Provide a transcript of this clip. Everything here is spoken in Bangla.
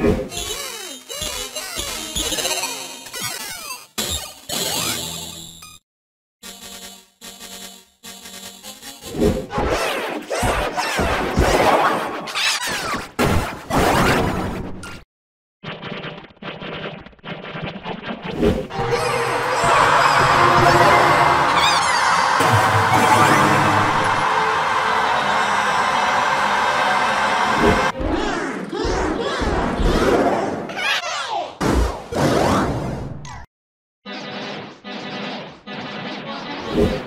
you you.